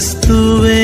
ക്രിസ്തുവേ